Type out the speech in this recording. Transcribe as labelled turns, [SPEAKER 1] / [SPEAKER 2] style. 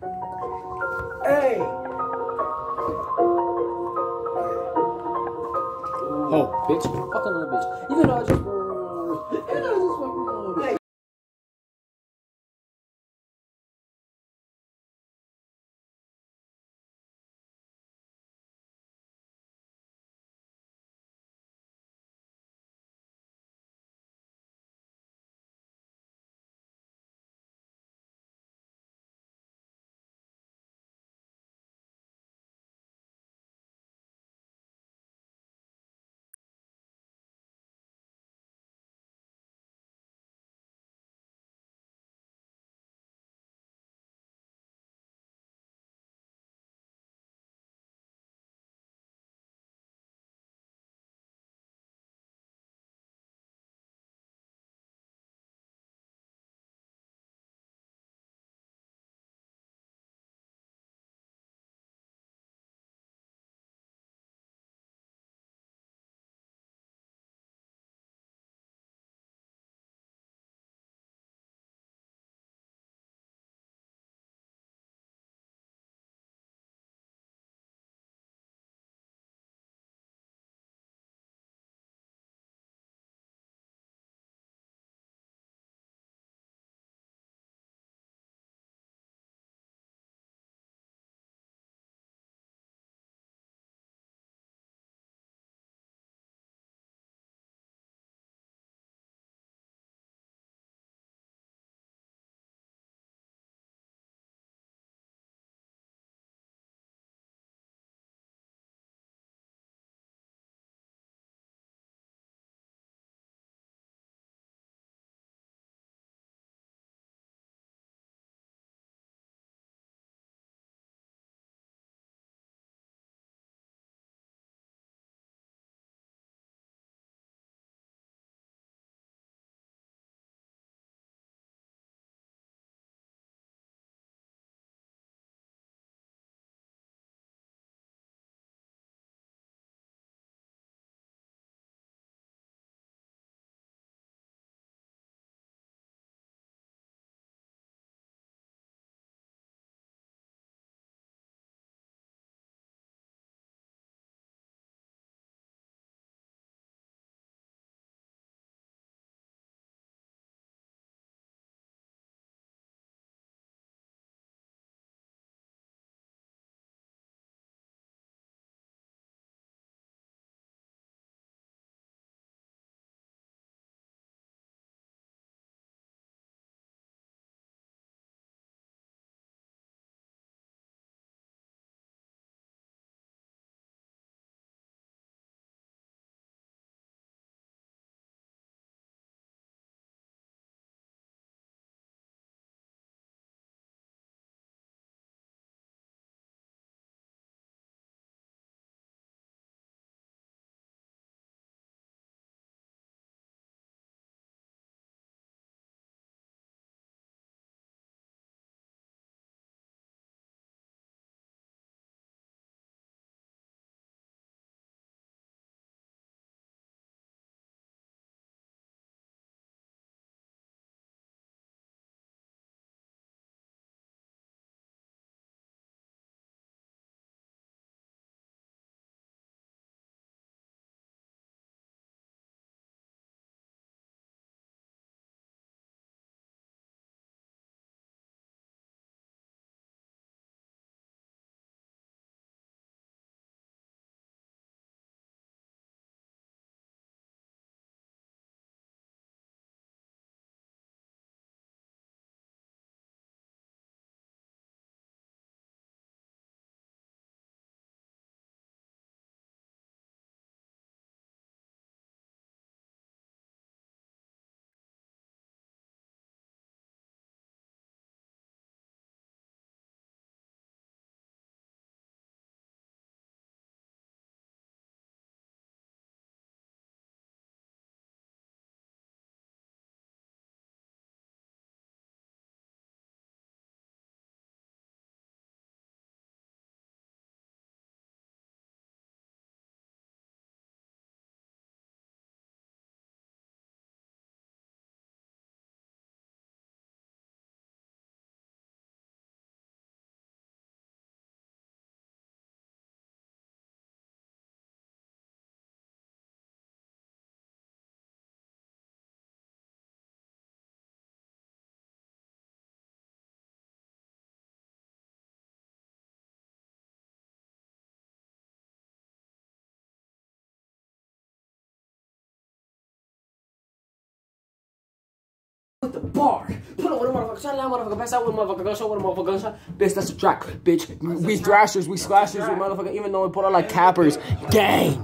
[SPEAKER 1] Hey.
[SPEAKER 2] Oh, bitch. Fucking little bitch. Even though I just with the bar. Put on a motherfucker shot, line motherfucker, pass out with a motherfucker gunshot, with a motherfucker gunshot. Bitch, that's a track. Bitch, we thrashers, we slashers, we motherfucker, even though we put on like cappers. Gang.